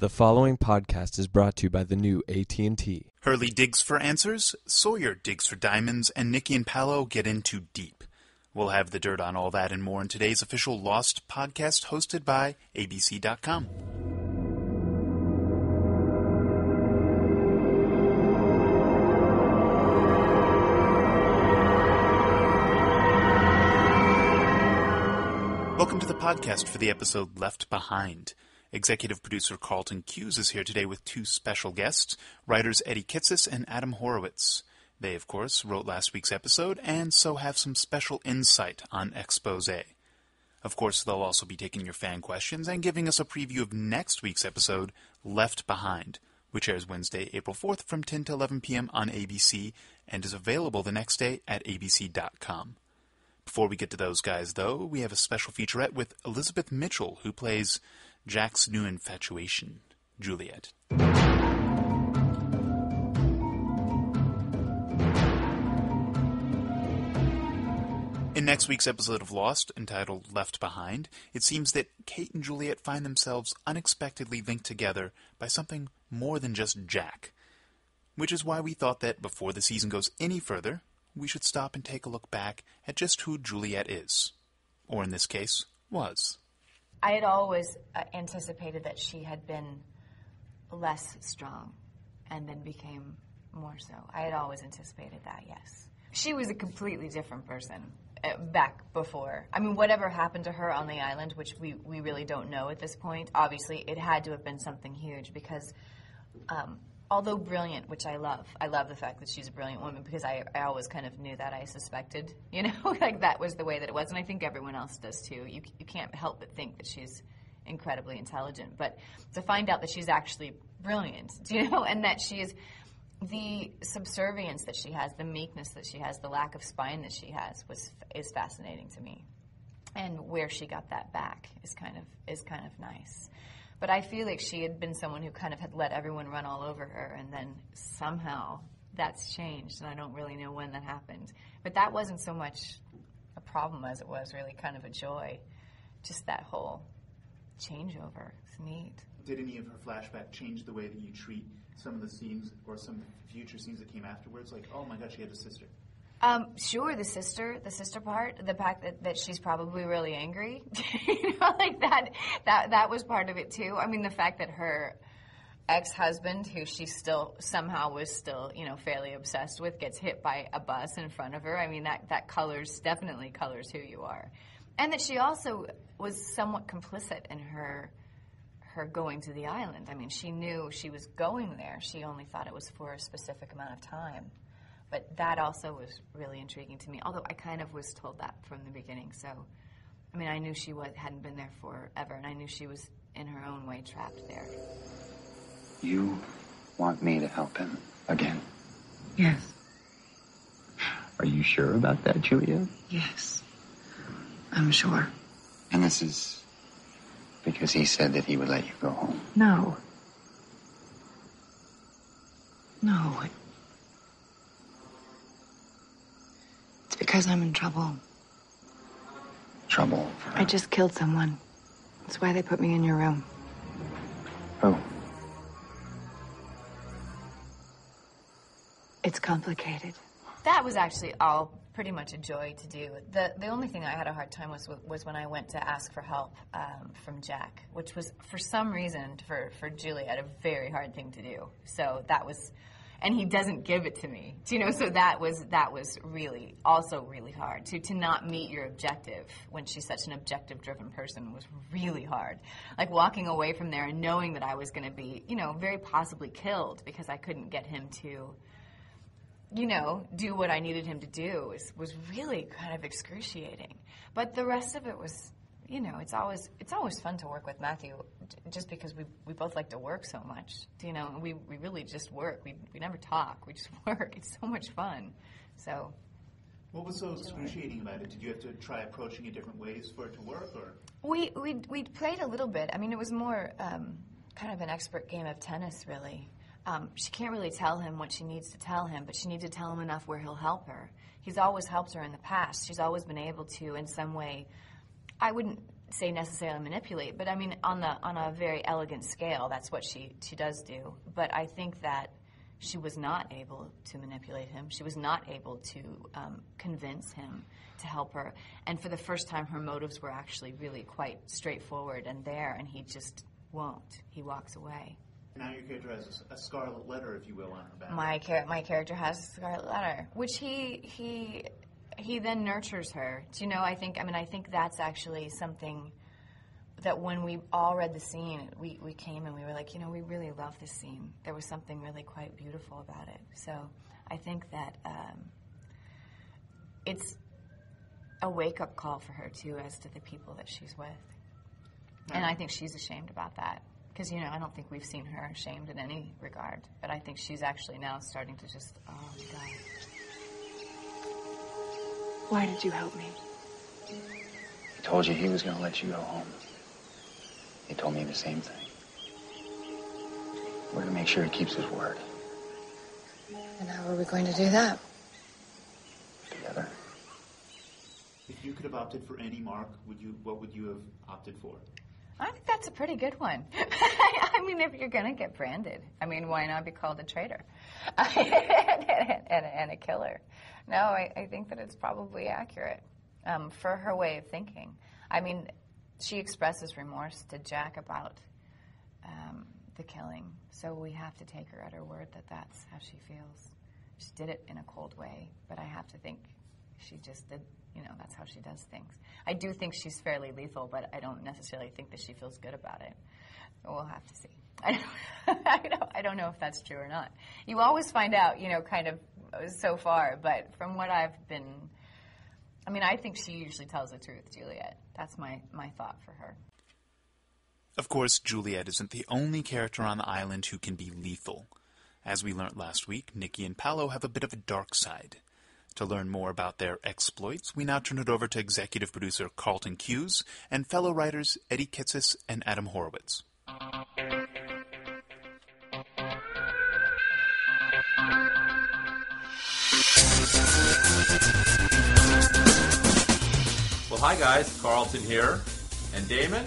The following podcast is brought to you by the new AT&T. Hurley digs for answers, Sawyer digs for diamonds, and Nikki and Paulo get into deep. We'll have the dirt on all that and more in today's official Lost podcast hosted by ABC.com. Welcome to the podcast for the episode Left Behind. Executive producer Carlton Cuse is here today with two special guests, writers Eddie Kitsis and Adam Horowitz. They, of course, wrote last week's episode and so have some special insight on Expose. Of course, they'll also be taking your fan questions and giving us a preview of next week's episode, Left Behind, which airs Wednesday, April 4th from 10 to 11 p.m. on ABC and is available the next day at abc.com. Before we get to those guys, though, we have a special featurette with Elizabeth Mitchell, who plays Jack's new infatuation, Juliet. In next week's episode of Lost, entitled Left Behind, it seems that Kate and Juliet find themselves unexpectedly linked together by something more than just Jack. Which is why we thought that before the season goes any further, we should stop and take a look back at just who Juliet is. Or in this case, was. I had always uh, anticipated that she had been less strong and then became more so. I had always anticipated that, yes. She was a completely different person uh, back before. I mean, whatever happened to her on the island, which we, we really don't know at this point, obviously it had to have been something huge because um, although brilliant, which I love, I love the fact that she's a brilliant woman because I, I always kind of knew that. I suspected, you know, like that was the way that it was, and I think everyone else does too. You you can't help but think that she's incredibly intelligent, but to find out that she's actually brilliant, you know, and that she is the subservience that she has, the meekness that she has, the lack of spine that she has was is fascinating to me, and where she got that back is kind of is kind of nice. But I feel like she had been someone who kind of had let everyone run all over her, and then somehow that's changed, and I don't really know when that happened. But that wasn't so much a problem as it was really kind of a joy. Just that whole changeover. It's neat. Did any of her flashback change the way that you treat some of the scenes or some future scenes that came afterwards? Like, oh my god, she had a sister. Um, sure, the sister, the sister part, the fact that, that she's probably really angry, you know, like that, that, that was part of it too. I mean, the fact that her ex-husband, who she still somehow was still, you know, fairly obsessed with, gets hit by a bus in front of her. I mean, that, that colors, definitely colors who you are. And that she also was somewhat complicit in her, her going to the island. I mean, she knew she was going there. She only thought it was for a specific amount of time. But that also was really intriguing to me, although I kind of was told that from the beginning. So, I mean, I knew she was, hadn't been there forever, and I knew she was in her own way trapped there. You want me to help him again? Yes. Are you sure about that, Julia? Yes. I'm sure. And this is because he said that he would let you go home. No. No. It's because I'm in trouble. Trouble. I just killed someone. That's why they put me in your room. Who? It's complicated. That was actually all pretty much a joy to do. The the only thing I had a hard time was was when I went to ask for help um, from Jack, which was for some reason for for Juliet a very hard thing to do. So that was, and he doesn't give it to me. Do you know? So that was that was really also really hard to to not meet your objective when she's such an objective driven person was really hard. Like walking away from there and knowing that I was going to be you know very possibly killed because I couldn't get him to you know, do what I needed him to do was, was really kind of excruciating. But the rest of it was, you know, it's always it's always fun to work with Matthew, just because we we both like to work so much. You know, and we we really just work. We we never talk. We just work. It's so much fun. So What was so excruciating about it? Did you have to try approaching it different ways for it to work, or we we we played a little bit. I mean, it was more um, kind of an expert game of tennis, really. Um, she can't really tell him what she needs to tell him, but she needs to tell him enough where he'll help her. He's always helped her in the past. She's always been able to, in some way. I wouldn't say necessarily manipulate, but I mean on the on a very elegant scale, that's what she she does do. But I think that she was not able to manipulate him. She was not able to um, convince him to help her. And for the first time, her motives were actually really quite straightforward and there. And he just won't. He walks away. Now your character has a, a scarlet letter, if you will, on her back. My char- my character has a scarlet letter, which he he he then nurtures her. Do you know? I think. I mean, I think that's actually something that when we all read the scene, we, we came and we were like, you know, we really love this scene. There was something really quite beautiful about it. So I think that um, it's a wake up call for her too, as to the people that she's with. And I think she's ashamed about that. Because, you know, I don't think we've seen her ashamed in any regard. But I think she's actually now starting to just, oh God. Why did you help me? He told you he was going to let you go home. He told me the same thing. We're going to make sure he keeps his word. And how are we going to do that? Together. If you could have opted for any mark, would you? What would you have opted for? I think that's a pretty good one. I mean, if you're going to get branded, I mean, why not be called a traitor and, and, and, a killer? No, I, I, think that it's probably accurate um, for her way of thinking. I mean, she expresses remorse to Jack about um, the killing, so we have to take her at her word that that's how she feels. She did it in a cold way, but I have to think she just did you know, that's how she does things. I do think she's fairly lethal, but I don't necessarily think that she feels good about it. We'll have to see. I don't, I don't, I don't know if that's true or not. You always find out, you know, kind of so far, but from what I've been, I mean, I think she usually tells the truth, Juliet. That's my, my thought for her. Of course, Juliet isn't the only character on the island who can be lethal. As we learned last week, Nikki and Paulo have a bit of a dark side. To learn more about their exploits, we now turn it over to executive producer Carlton Cuse and fellow writers Eddie Kitsis and Adam Horowitz. Well, hi guys, Carlton here. And Damon?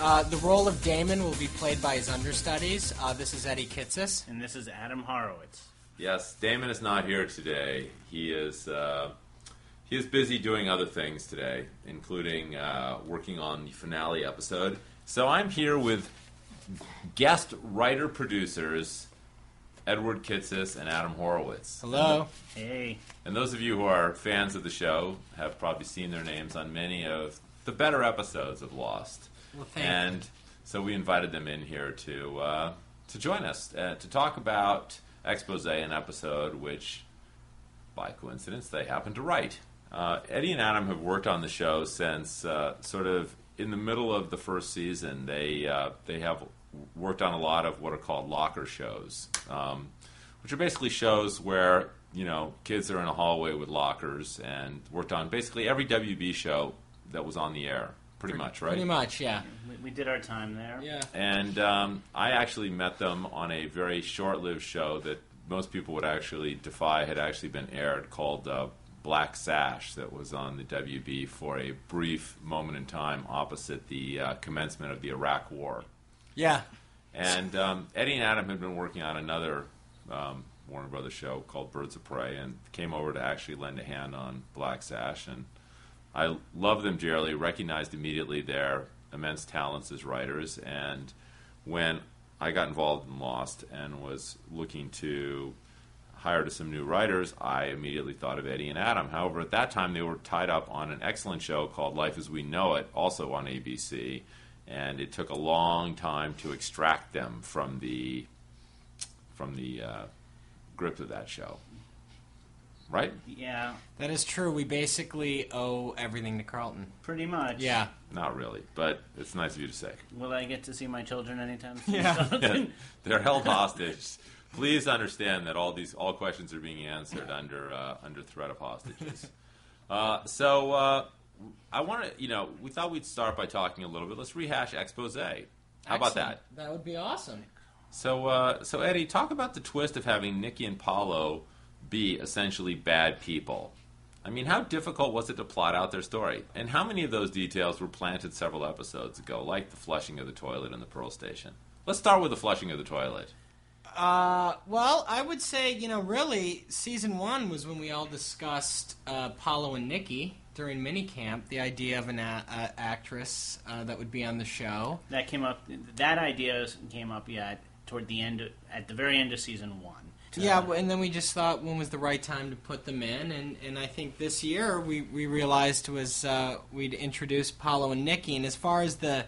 Uh, the role of Damon will be played by his understudies. Uh, this is Eddie Kitsis. And this is Adam Horowitz. Yes, Damon is not here today. He is uh, he is busy doing other things today, including uh, working on the finale episode. So I'm here with guest writer producers Edward Kitsis and Adam Horowitz. Hello. Hey. And those of you who are fans of the show have probably seen their names on many of the better episodes of Lost. Well, thank and you. so we invited them in here to uh, to join us uh, to talk about expose an episode which, by coincidence, they happened to write. Uh, Eddie and Adam have worked on the show since uh, sort of in the middle of the first season. They uh, they have worked on a lot of what are called locker shows, um, which are basically shows where you know kids are in a hallway with lockers, and worked on basically every WB show that was on the air pretty much, right? Pretty much, yeah. We, we did our time there. Yeah. And um, I actually met them on a very short-lived show that most people would actually defy had actually been aired called uh, Black Sash that was on the WB for a brief moment in time opposite the uh, commencement of the Iraq War. Yeah. And um, Eddie and Adam had been working on another um, Warner Brothers show called Birds of Prey and came over to actually lend a hand on Black Sash. And I love them dearly, recognized immediately their immense talents as writers. And when I got involved in Lost and was looking to hire to some new writers, I immediately thought of Eddie and Adam. However, at that time they were tied up on an excellent show called Life as We Know It, also on ABC, and it took a long time to extract them from the from the uh, grip of that show. Right? Yeah, That is true. We basically owe everything to Carlton. pretty much. Yeah. Not really, but it's nice of you to say. Will I get to see my children anytime soon? Yeah. They're held hostage. Please understand that all these all questions are being answered under uh, under threat of hostages. Uh, so uh, I want to, you know, we thought we'd start by talking a little bit. Let's rehash expose. How about Excellent. that? That would be awesome. So, uh, so Eddie, talk about the twist of having Nikki and Paulo be essentially bad people. I mean, how difficult was it to plot out their story? And how many of those details were planted several episodes ago, like the flushing of the toilet in the Pearl Station? Let's start with the flushing of the toilet. Uh, well, I would say you know really season one was when we all discussed uh, Paulo and Nikki during minicamp, the idea of an a- uh, actress uh, that would be on the show. That came up. That idea came up. Yeah, toward the end, at the very end of season one. Yeah, w- and then we just thought when was the right time to put them in, and, and I think this year we, we realized was uh, we'd introduce Paulo and Nikki, and as far as the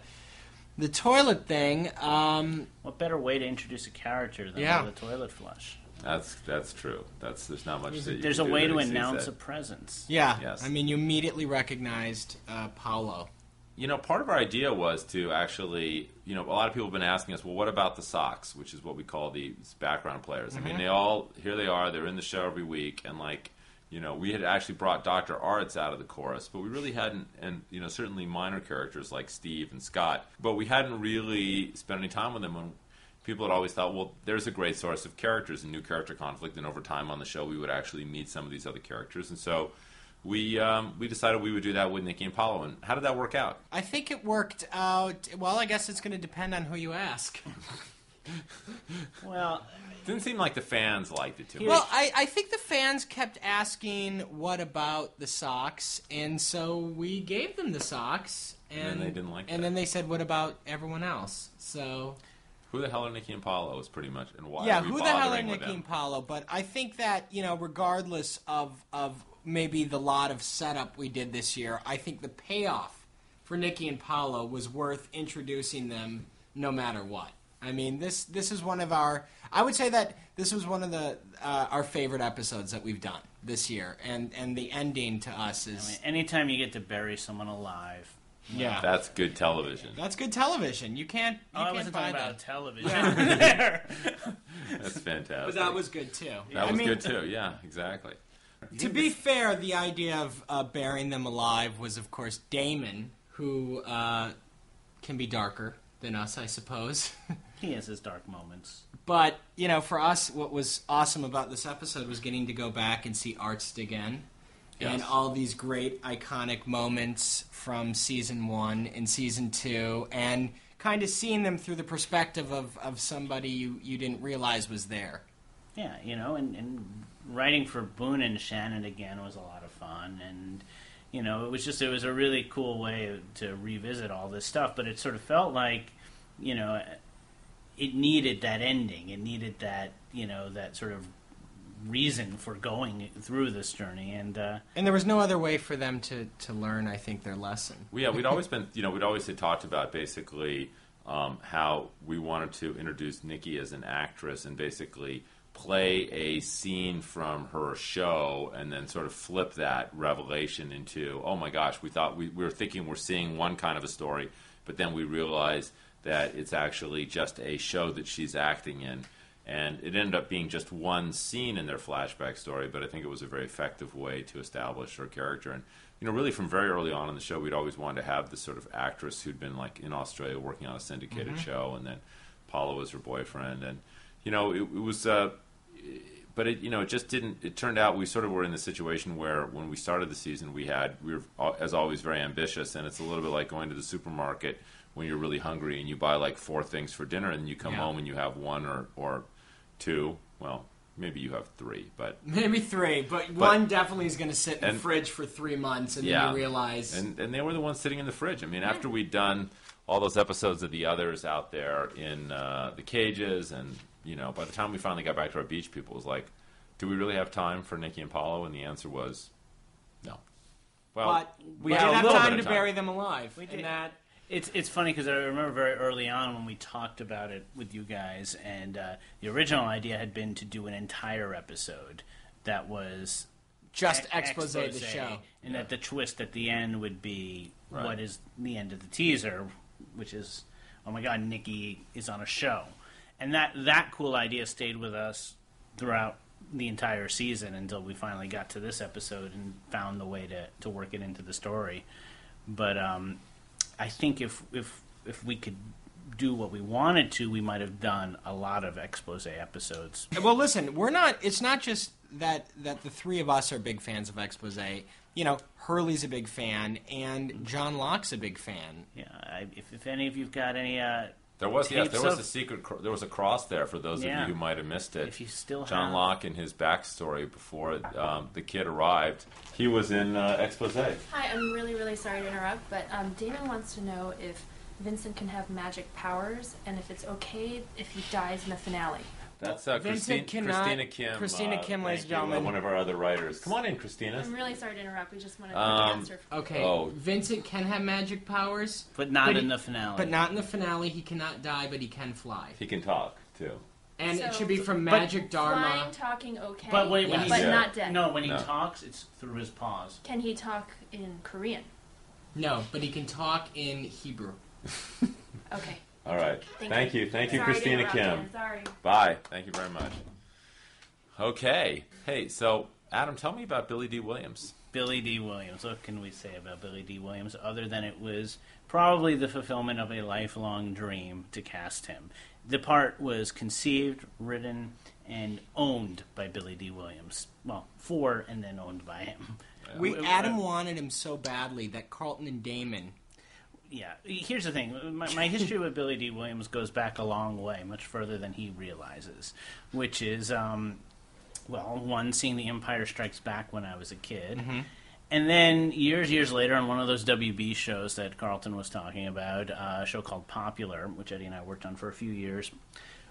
the toilet thing, um, What better way to introduce a character than Yeah. with a toilet flush? That's that's true. That's there's not much. There's, that you there's can a do way to announce that. a presence. yeah, Yes. I mean you immediately recognized uh, Paulo. You know, part of our idea was to actually, you know, a lot of people have been asking us, well, what about the socks, which is what we call these background players? I mean, mm-hmm. they all here they are, they're in the show every week, and like, you know, we had actually brought Dr. Arzt out of the chorus, but we really hadn't, and you know, certainly minor characters like Steve and Scott, but we hadn't really spent any time with them. And people had always thought, well, there's a great source of characters and new character conflict, and over time on the show, we would actually meet some of these other characters, and so. We um, we decided we would do that with Nikki and Paulo, and how did that work out? I think it worked out. Well, I guess it's going to depend on who you ask. Well, Didn't seem like the fans liked it too much. Well, I, I think the fans kept asking, "What about the socks?" And so we gave them the socks, and, And then they didn't like it. And that. then they said, "What about everyone else?" So Who the hell are Nikki and Paulo is pretty much, and why? yeah, are we who the hell are Nikki and Paulo? But I think that you know, regardless of of maybe the lot of setup we did this year, I think the payoff for Nikki and Paulo was worth introducing them, no matter what. I mean, this this is one of our. I would say that this was one of the uh, our favorite episodes that we've done this year, and and the ending to us is I mean, anytime you get to bury someone alive. yeah. That's good television. That's good television. You can't. You Oh, I can't wasn't buy talking about television. there. That's fantastic. But that was good too. that I was mean, good too. Yeah, exactly. To be fair, the idea of uh, burying them alive was, of course, Damon, who uh, can be darker than us, I suppose. he has his dark moments. but you know, for us, what was awesome about this episode was getting to go back and see Arzt again. And all these great iconic moments from season one and season two, and kind of seeing them through the perspective of, of somebody you, you didn't realize was there. Yeah, you know, and, and writing for Boone and Shannon again was a lot of fun, and you know, it was just it was a really cool way to revisit all this stuff. But it sort of felt like, you know, it needed that ending. It needed that you know that sort of reason for going through this journey, and uh, And there was no other way for them to, to learn, I think, their lesson. Well, yeah, we'd always been, you know, we'd always had talked about basically um, how we wanted to introduce Nikki as an actress and basically play a scene from her show and then sort of flip that revelation into, oh my gosh, we thought we, we were thinking we're seeing one kind of a story, but then we realized that it's actually just a show that she's acting in. And it ended up being just one scene in their flashback story, but I think it was a very effective way to establish her character. And you know, really from very early on in the show, we'd always wanted to have this sort of actress who'd been like in Australia working on a syndicated show, and then Paulo was her boyfriend, and you know, it, it was. Uh, but it, you know, it just didn't. It turned out we sort of were in the situation where when we started the season, we had we were as always very ambitious, and it's a little bit like going to the supermarket when you're really hungry and you buy like four things for dinner, and you come Yeah. home and you have one or or two. Well, maybe you have three, but Maybe three, but, one definitely is going to sit in the fridge for three months, and Yeah. then you realize. and and they were the ones sitting in the fridge. I mean, after we'd done all those episodes of the others out there in uh, the cages, and you know, by the time we finally got back to our beach, people was like, "Do we really have time for Nikki and Paulo?" And the answer was, "No." Well, but we we had did a have time bit to of bury them alive. We did. that It's it's funny because I remember very early on when we talked about it with you guys, and uh, the original idea had been to do an entire episode that was just e- expose, the show. and that the twist at the end would be Right. what is the end of the teaser, which is, oh my God, Nikki is on a show, and that that cool idea stayed with us throughout the entire season until we finally got to this episode and found the way to to work it into the story. But um, I think if if if we could do what we wanted to, we might have done a lot of expose episodes. Well, listen, we're not. It's not just that that the three of us are big fans of expose. You know, Hurley's a big fan, and John Locke's a big fan. Yeah, I, if, if any of you've got any, uh, There was yes, there was of- a secret. cr- There was a cross there for those Yeah. of you who might have missed it. If you still John have- Locke and his backstory before um, the kid arrived, he was in uh, expose. Hi, I'm really, really sorry to interrupt, but um, Damon wants to know if Vincent can have magic powers and if it's okay if he dies in the finale. That's uh, Vincent Christine, cannot- Christina Kim. Christina uh, Kim, ladies thank and you, uh, gentlemen. one of our other writers. Come on in, Christina. I'm really sorry to interrupt. We just wanted to Um, answer. Okay, Oh. Vincent can have magic powers, but not But in he- the finale. but not in the finale. He cannot die, but he can fly, He can talk too. and it So- should be from But- Magic Dharma. Flying, talking, okay, But when, when Yes. he but Yeah. not dead. no, when he No. talks, it's through his paws. Can he talk in Korean? No, but he can talk in Hebrew. Okay. All right. Thank Thank, you. you. Thank you, Sorry to Christina interrupt Kim. you. Sorry. Bye. Thank you very much. Okay. Hey, so Adam, tell me about Billy Dee Williams. Billy Dee Williams. What can we say about Billy Dee Williams other than it was probably the fulfillment of a lifelong dream to cast him? The part was conceived, written, and owned by Billy Dee Williams. Well, for and then owned by him. We Adam wanted him so badly that Carlton and Damon. Yeah, here's the thing. My, my history with Billy Dee Williams goes back a long way, much further than he realizes, which is, um, well, one, seeing The Empire Strikes Back when I was a kid. And then years, years later, on one of those WB shows that Carlton was talking about, uh, a show called Popular, which Eddie and I worked on for a few years,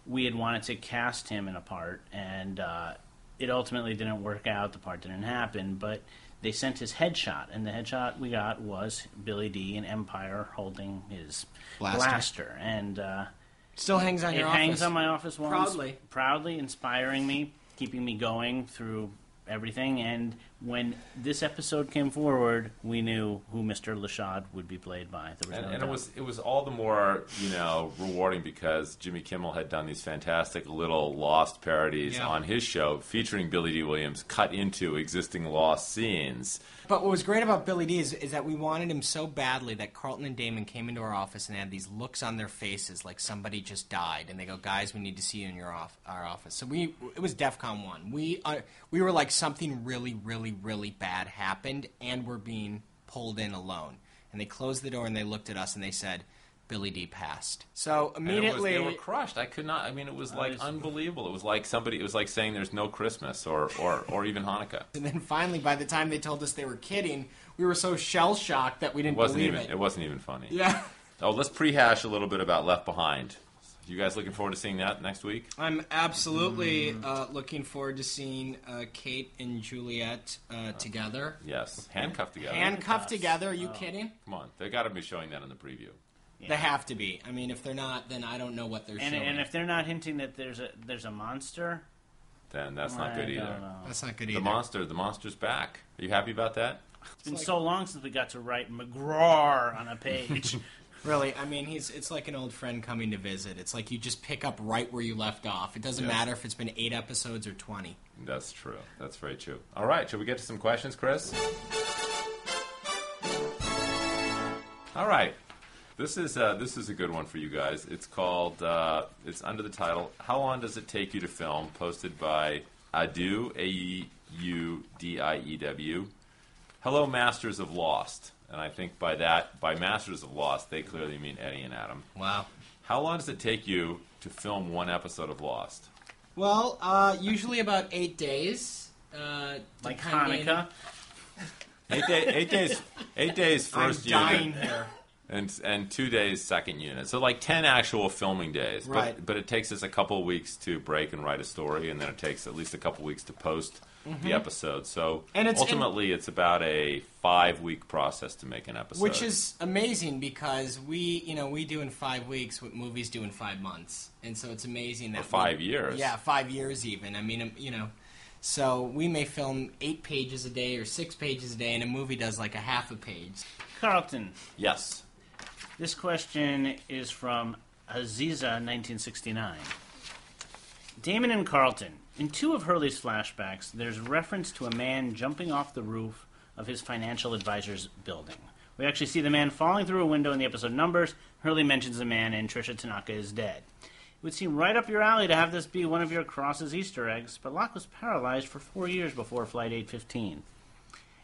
we had wanted to cast him in a part, and uh, it ultimately didn't work out. The part didn't happen, but they sent his headshot, and the headshot we got was Billy Dee in Empire holding his Blaster. blaster, and uh, Still hangs on it your hangs office. on my office walls Proudly. proudly inspiring me, keeping me going through everything. And when this episode came forward, we knew who Mr. LaShade would be played by. There was And, no and it was it was all the more you know rewarding because Jimmy Kimmel had done these fantastic little Lost parodies Yeah. on his show featuring Billy Dee Williams cut into existing Lost scenes. But what was great about Billy Dee is, is that we wanted him so badly that Carlton and Damon came into our office and had these looks on their faces like somebody just died, and they go, "Guys, we need to see you in your off- our office." So we it was DefCon one. We uh, we were like something really, really, really bad happened, and we're being pulled in alone. And they closed the door and they looked at us and they said, "Billy Dee passed." So it was- immediately, they were crushed. I could not. I mean, it was like unbelievable. It was like somebody. It was like saying there's no Christmas or or, or even Hanukkah. and then finally, by the time they told us they were kidding, we were so shell shocked that we didn't wasn't believe even. it. It wasn't even funny. Yeah. Oh, let's prehash a little bit about Left Behind. You guys looking forward to seeing that next week? I'm absolutely uh, looking forward to seeing uh, Kate and Juliet uh, together. Yes, handcuffed together. Handcuffed together? Are you kidding? Come on, they got to be showing that in the preview. They have to be. I mean, if they're not, then I don't know what they're and, showing. and if they're not hinting that there's a there's a monster, Then that's not I good don't either. know. That's not good either. The monster, the monster's back. Are you happy about that? It's been so long since we got to write McGraw on a page. Really, I mean, he's it's like an old friend coming to visit. It's like you just pick up right where you left off. It doesn't Yes. matter if it's been eight episodes or twenty. That's true. That's very true. All right, shall we get to some questions, Chris? All right. This is uh, this is a good one for you guys. It's called uh, it's under the title "How long does it take you to film?" Posted by Adu A E U D I E W. Hello, Masters of Lost, and I think by that by Masters of Lost they clearly mean Eddie and Adam. Wow. How long does it take you to film one episode of Lost? Well, uh, usually about eight days. Uh, like depending- Hanukkah. Eight, day, eight days. Eight days first I'm first dying unit. here. and and two days second unit. So like ten actual filming days. Right. But but it takes us a couple of weeks to break and write a story, and then it takes at least a couple weeks to post the episode. So Mm-hmm. And it's- ultimately it's about a five week process to make an episode. Which is amazing because we, you know, we do in five weeks what movies do in five months, and so it's amazing that Or five we- years. Yeah, five years even. I mean, you know, so we may film eight pages a day or six pages a day, and a movie does like a half a page. Carlton, yes. this question is from Aziza, 1969. Damon and Carlton. In two of Hurley's flashbacks, there's reference to a man jumping off the roof of his financial advisor's building. We actually see the man falling through a window in the episode Numbers. Hurley mentions a man and Trisha Tanaka is dead. It would seem right up your alley to have this be one of your Cross's Easter eggs, but Locke was paralyzed for four years before Flight 815.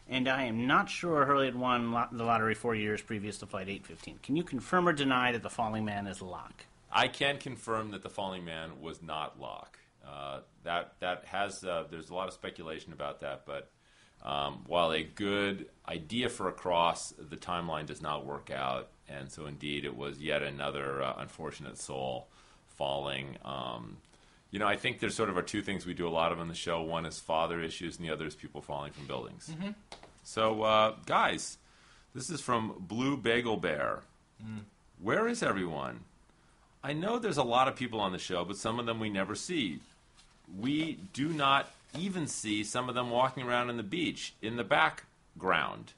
And I am not sure Hurley had won lo- the lottery four years previous to Flight 815. Can you confirm or deny that the falling man is Locke? I can confirm that the falling man was not Locke. Uh, that that has uh, there's a lot of speculation about that, but um, while a good idea for a cross, the timeline does not work out, and so indeed it was yet another uh, unfortunate soul falling. Um, you know, I think there's sort of are two things we do a lot of on the show. One is father issues, and the other is people falling from buildings. So, uh, guys, this is from Blue Bagel Bear. Where is everyone? I know there's a lot of people on the show, but some of them we never see. We do not even see some of them walking around on the beach in the background.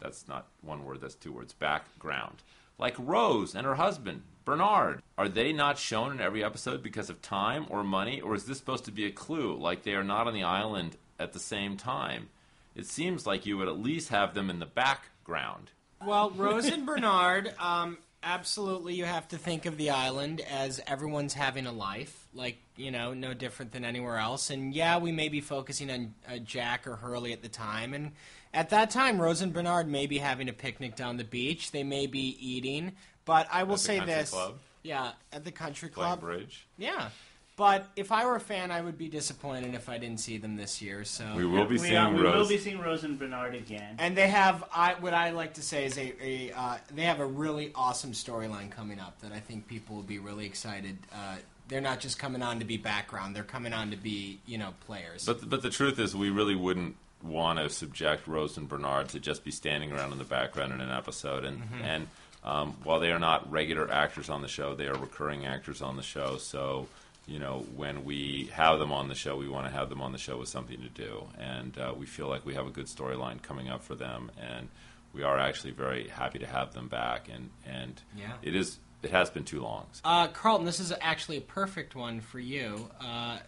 That's not one word, that's two words. Background. Like Rose and her husband, Bernard. Are they not shown in every episode because of time or money, or is this supposed to be a clue, like they are not on the island at the same time? It seems like you would at least have them in the background. Well, Rose and Bernard, um, absolutely, you have to think of the island as everyone's having a life, like you know, no different than anywhere else. And yeah, we may be focusing on uh, Jack or Hurley at the time, and at that time, Rose and Bernard may be having a picnic down the beach. They may be eating, but I will At the say this: club? yeah, at the country Playing club, bridge. yeah. But if I were a fan, I would be disappointed if I didn't see them this year. So We will be we, seeing uh, we Rose. will be seeing Rose and Bernard again. And they have I what I like to say is a, a uh, they have a really awesome storyline coming up that I think people will be really excited. Uh, they're not just coming on to be background; they're coming on to be you know players. But but the truth is, we really wouldn't want to subject Rose and Bernard to just be standing around in the background in an episode. And Mhm. and um, while they are not regular actors on the show, they are recurring actors on the show. So you know, when we have them on the show, we want to have them on the show with something to do, and uh, we feel like we have a good storyline coming up for them, and we are actually very happy to have them back. And and Yeah. it is it has been too long. uh, Carlton, this is actually a perfect one for you. Uh,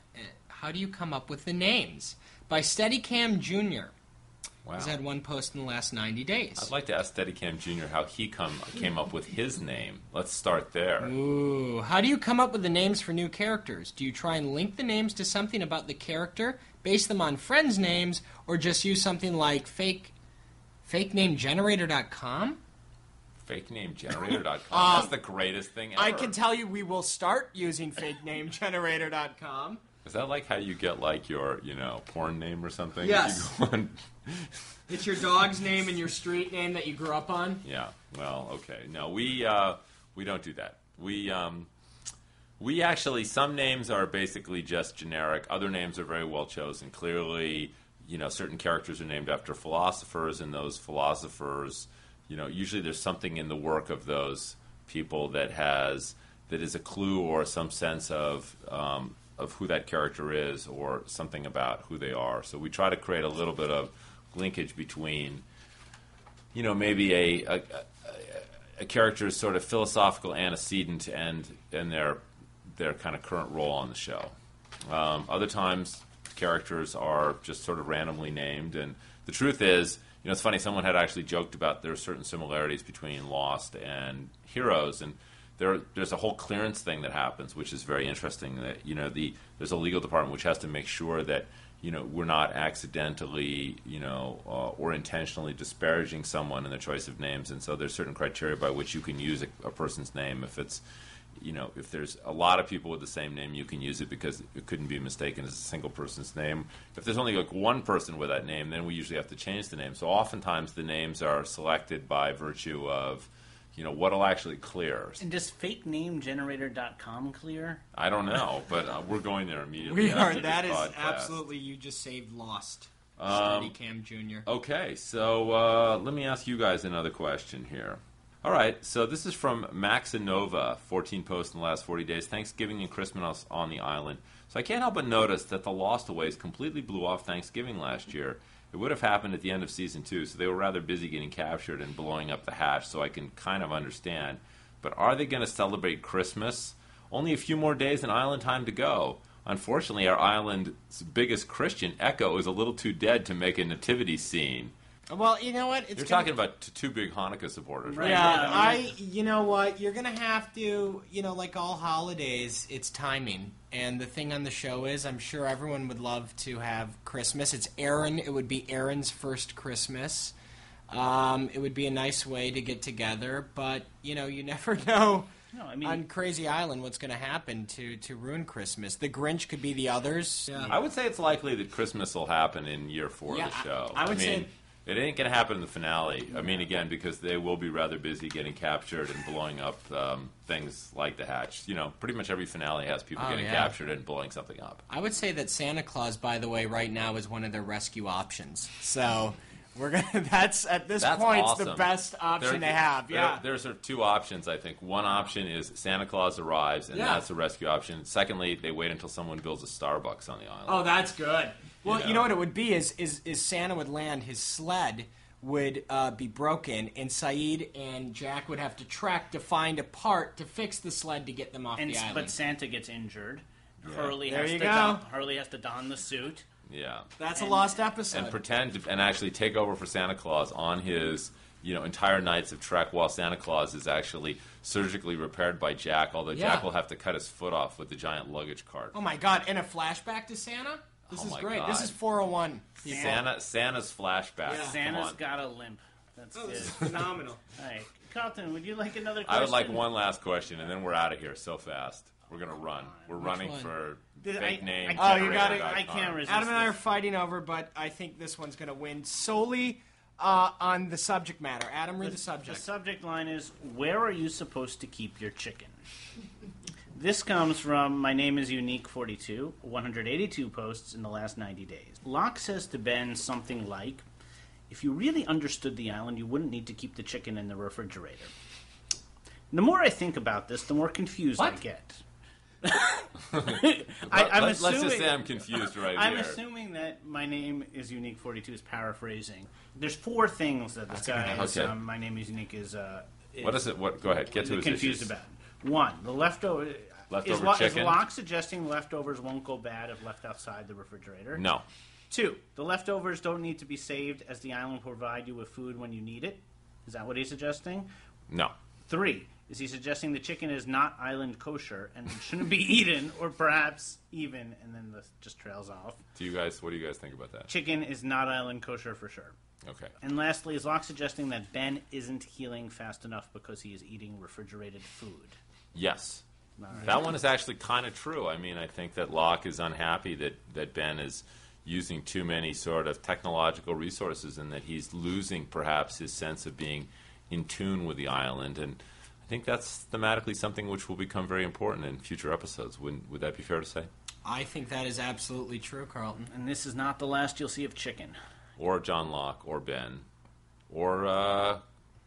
how do you come up with the names? By Steadicam Junior. Wow. He's had one post in the last ninety days. I'd like to ask Steadicam Jr. how he come came up with his name. Let's start there. Ooh, how do you come up with the names for new characters? Do you try and link the names to something about the character, base them on friends' names, or just use something like fake fakenamegenerator.com? FakeNameGenerator.com. Um, That's the greatest thing ever. I can tell you we will start using fakenamegenerator.com. Is that like how you get like your, you know, porn name or something? Yes. You go on- It's your dog's name and your street name that you grew up on. yeah. Well, okay. No, we uh, we don't do that. We um, we actually some names are basically just generic. Other names are very well chosen. Clearly, you know, certain characters are named after philosophers, and those philosophers, you know, usually there's something in the work of those people that has that is a clue or some sense of um, of who that character is or something about who they are. So we try to create a little bit of linkage between, you know, maybe a a, a, character's sort of philosophical antecedent and and their their kind of current role on the show. Um, other times, characters are just sort of randomly named, and the truth is, you know, it's funny. Someone had actually joked about there are certain similarities between Lost and Heroes, and there there's a whole clearance thing that happens, which is very interesting. That you know, the there's a legal department which has to make sure that you know we're not accidentally, you know, uh, or intentionally disparaging someone in the choice of names, and so there's certain criteria by which you can use a, a person's name if it's you know, if there's a lot of people with the same name, you can use it because it couldn't be mistaken as a single person's name. If there's only like one person with that name, then we usually have to change the name. So oftentimes the names are selected by virtue of, you know, what'll actually clear. And does fakenamegenerator.com clear? I don't know, but uh, we're going there immediately. We are. after That this is podcast. absolutely. You just saved Lost. Um, Steadicam Junior. Okay, so uh, let me ask you guys another question here. All right, so this is from Maxinova, 14 posts in the last 40 days. Thanksgiving and Christmas on the island. So I can't help but notice that the Lostaways completely blew off Thanksgiving last year. It would have happened at the end of season two, so they were rather busy getting captured and blowing up the hatch, so I can kind of understand. But are they going to celebrate Christmas? Only a few more days in island time to go. Unfortunately, our island's biggest Christian, Echo, is a little too dead to make a nativity scene. Well, you know what? It's You're gonna- talking about t- two big Hanukkah supporters, right? Yeah, Yeah, I. You know what? You're gonna have to. You know, like all holidays, it's timing. And the thing on the show is, I'm sure everyone would love to have Christmas. It's Aaron. It would be Aaron's first Christmas. Um, it would be a nice way to get together, but you know, you never know. No, I mean- on Crazy Island, what's going to happen to to ruin Christmas? The Grinch could be the others. I would say it's likely that Christmas will happen in year four Yeah, of the show. I- I would mean, say- it ain't going to happen in the finale. I mean, again, because they will be rather busy getting captured and blowing up um, things like the hatch. You know, pretty much every finale has people Oh, getting yeah. captured and blowing something up. I would say that Santa Claus, by the way, right now is one of their rescue options. So we're gonna. That's at this That's point awesome. the best option There- to have. there- Yeah. there's sort of two options, I think. One option is Santa Claus arrives, and Yeah. that's the rescue option. Secondly, they wait until someone builds a Starbucks on the island. Oh, that's good. Well, you know. know what it would be is is is Santa would land, his sled would uh, be broken, and Sayid and Jack would have to trek to find a part to fix the sled to get them off And, the island. but Santa gets injured. Hurley There has you to go. Don, Hurley has to don the suit. Yeah. that's a lost episode. and pretend to, and actually take over for Santa Claus on his you know entire nights of trek while Santa Claus is actually surgically repaired by Jack. Although Yeah. Jack will have to cut his foot off with the giant luggage cart. oh my god! And a flashback to Santa. This Oh is great. God. This is 401. people. Santa Santa's flashback. Yeah. Come Santa's on. got a limp. That's Oh, this phenomenal. All right, Carlton, would you like another question? I would like one last question, and then we're out of here so fast. We're gonna run. We're running one? for Did- fake I- name. I Oh, you got it. I can't resist. Adam and I are fighting over, but I think this one's going to win solely uh, on the subject matter. Adam, read the, subject. The subject. subject line is Where are you supposed to keep your chicken? This comes from My Name is Unique 42, 182 posts in the last 90 days. Locke says to Ben something like, If you really understood the island, you wouldn't need to keep the chicken in the refrigerator. The more I think about this, the more confused I What? get. I, I'm Let, us just say I'm confused right I'm here. assuming that my name is unique. Forty two is paraphrasing. There's four things that this guy is. Okay. Um, my name is unique is. Uh, what is it? What? Go ahead. Get to his confused issues. about. One, the leftover. Leftover is, Lo- is? Locke suggesting leftovers won't go bad if left outside the refrigerator? No. Two, the leftovers don't need to be saved as the island will provide you with food when you need it. Is that what he's suggesting? No. Three, is he suggesting the chicken is not island kosher and shouldn't be eaten, or perhaps even, and then this just trails off? Do you guys? What do you guys think about that? Chicken is not island kosher for sure. Okay. And lastly, is Locke suggesting that Ben isn't healing fast enough because he is eating refrigerated food? Yes. That one is actually kind of true. I mean, I think that Locke is unhappy that, that Ben is using too many sort of technological resources and that he's losing perhaps his sense of being in tune with the island. And I think that's thematically something which will become very important in future episodes. Would, would that be fair to say? I think that is absolutely true, Carlton. And this is not the last you'll see of chicken. Or John Locke or Ben. Or uh,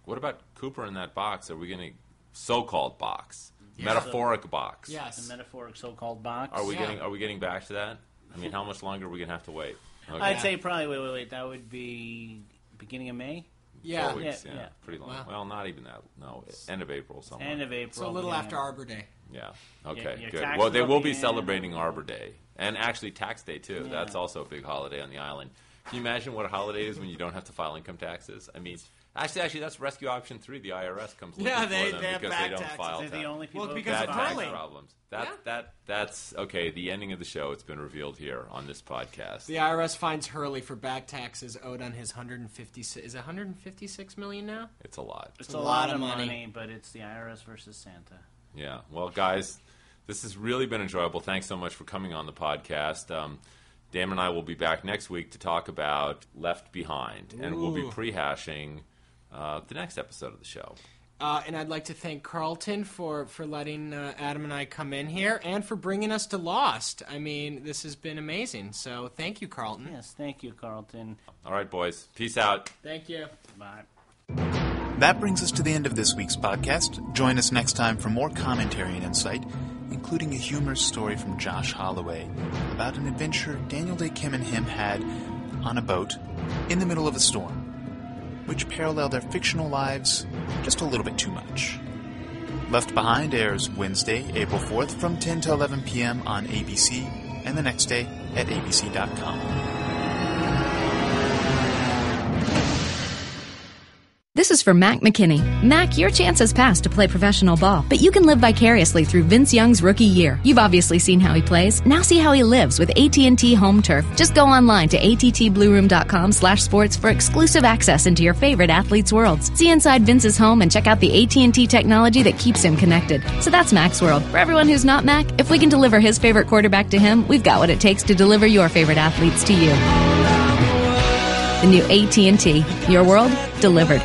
what about Cooper in that box? Are we going to so called box? Metaphoric box. The Yes. metaphoric so-called box. Are we Yeah. getting are we getting back to that? I mean, how much longer are we gonna have to wait? Okay. I'd say probably wait, wait, wait. That would be beginning of May, Yeah. Four weeks, Yeah, yeah, yeah. pretty long. Wow. Well, not even that. No, end of April somewhere. end of April. So a little beginning after Arbor Day. yeah. Okay. your good. Well, they will will be be in. celebrating Arbor Day and actually Tax Day too. Yeah. That's also a big holiday on the island. Can you imagine what a holiday is when you don't have to file income taxes? I mean, actually, actually, that's rescue option three. The IRS comes looking Yeah, they- for them they because back they don't taxes. file They're the only people. Well, who because bad of tax file. Hurley. problems. That Yeah. that that's okay. The ending of the show. It's been revealed here on this podcast. The IRS finds Hurley for back taxes owed on his 156. Is it 156 million now? It's a lot. It's a lot, of money. but it's the IRS versus Santa. Yeah. Well, guys, this has really been enjoyable. Thanks so much for coming on the podcast. Um, Damon and I will be back next week to talk about Left Behind, and we'll be Ooh. prehashing uh, the next episode of the show. Uh, and I'd like to thank Carlton for, for letting uh, Adam and I come in here and for bringing us to Lost. I mean, this has been amazing. So thank you, Carlton. Yes, thank you, Carlton. All right, boys. Peace out. Thank you. Bye. That brings us to the end of this week's podcast. Join us next time for more commentary and insight, including a humorous story from Josh Holloway about an adventure Daniel Dae Kim and him had on a boat in the middle of a storm, which parallel their fictional lives just a little bit too much. Left Behind airs Wednesday, April 4th from 10 to 11 p.m. on ABC and the next day at abc.com. This is for Mac McKinney. Mac, your chance has passed to play professional ball, but you can live vicariously through Vince Young's rookie year. You've obviously seen how he plays. Now see how he lives with AT&T Home Turf. Just go online to attblueroom.com slash sports for exclusive access into your favorite athletes' worlds. See inside Vince's home and check out the AT&T technology that keeps him connected. So that's Mac's world. For everyone who's not Mac, if we can deliver his favorite quarterback to him, we've got what it takes to deliver your favorite athletes to you. The new AT&T. Your world delivered.